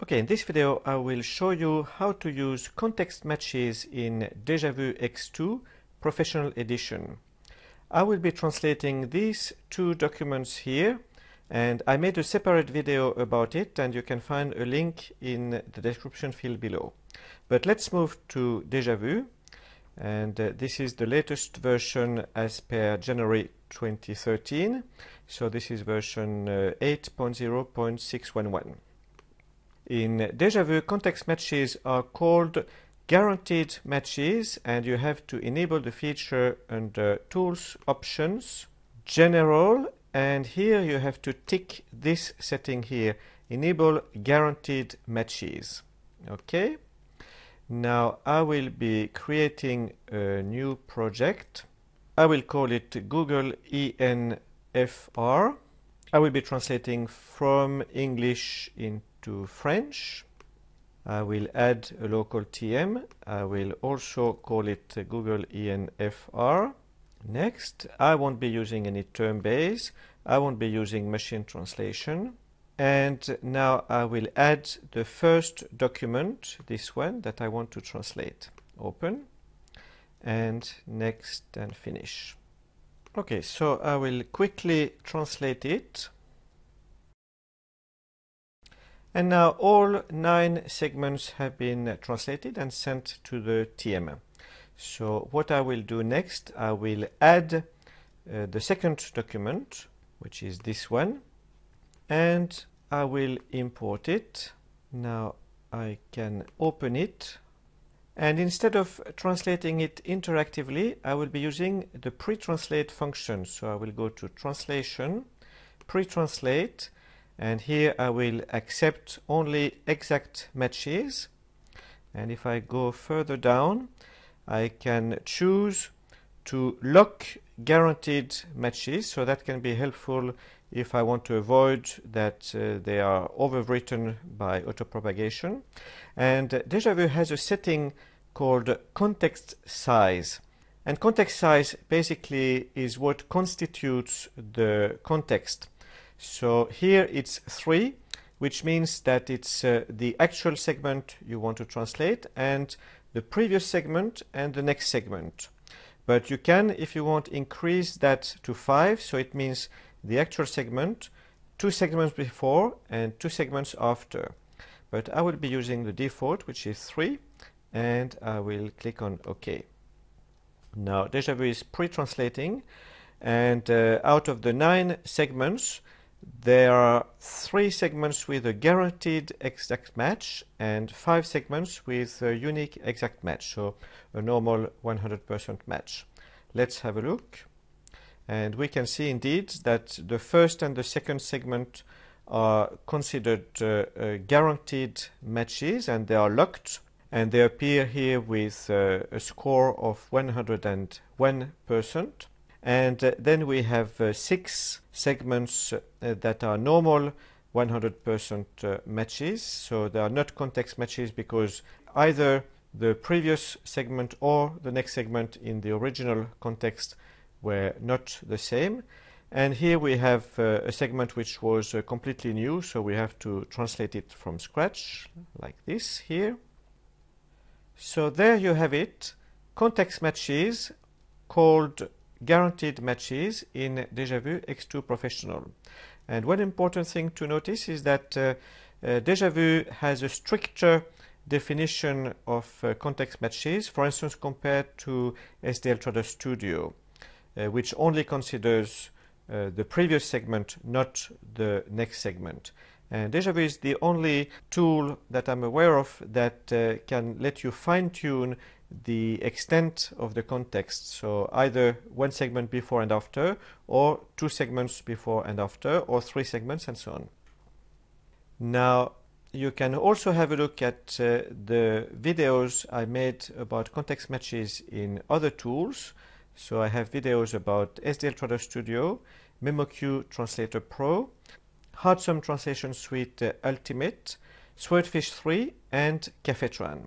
Okay, in this video I will show you how to use context matches in Déjà Vu X2 Professional Edition. I will be translating these two documents here and I made a separate video about it and you can find a link in the description field below. But let's move to Déjà Vu and uh, this is the latest version as per January 2013 so this is version uh, 8.0.611 in Déjà Vu, context matches are called guaranteed matches and you have to enable the feature under Tools, Options, General and here you have to tick this setting here, Enable Guaranteed Matches. Okay, now I will be creating a new project. I will call it Google ENFR. I will be translating from English into to French. I will add a local TM. I will also call it Google ENFR. Next, I won't be using any term base. I won't be using machine translation. And now I will add the first document, this one, that I want to translate. Open. And next and finish. Okay, so I will quickly translate it. And now all nine segments have been translated and sent to the TM. So what I will do next, I will add uh, the second document, which is this one, and I will import it. Now I can open it. And instead of translating it interactively, I will be using the pre-translate function. So I will go to translation, pre-translate, and here I will accept only exact matches. And if I go further down I can choose to lock guaranteed matches. So that can be helpful if I want to avoid that uh, they are overwritten by autopropagation. And uh, Déjà Vu has a setting called context size. And context size basically is what constitutes the context so here it's 3, which means that it's uh, the actual segment you want to translate and the previous segment and the next segment. But you can, if you want, increase that to 5, so it means the actual segment, two segments before and two segments after. But I will be using the default, which is 3, and I will click on OK. Now Déjà Vu is pre-translating, and uh, out of the nine segments, there are three segments with a guaranteed exact match and five segments with a unique exact match, so a normal 100% match. Let's have a look. And we can see indeed that the first and the second segment are considered uh, uh, guaranteed matches and they are locked and they appear here with uh, a score of 101%. And uh, then we have uh, six segments uh, that are normal 100% uh, matches. So they are not context matches because either the previous segment or the next segment in the original context were not the same. And here we have uh, a segment which was uh, completely new, so we have to translate it from scratch, like this here. So there you have it, context matches called guaranteed matches in Déjà Vu X2 Professional. And one important thing to notice is that uh, uh, Déjà Vu has a stricter definition of uh, context matches, for instance, compared to SDL Trados Studio, uh, which only considers uh, the previous segment, not the next segment. And Déjà Vu is the only tool that I'm aware of that uh, can let you fine-tune the extent of the context. So either one segment before and after, or two segments before and after, or three segments and so on. Now, you can also have a look at uh, the videos I made about context matches in other tools. So I have videos about SDL Trados Studio, MemoQ Translator Pro, Heartsome Translation Suite uh, Ultimate, Swordfish 3, and Cafetran.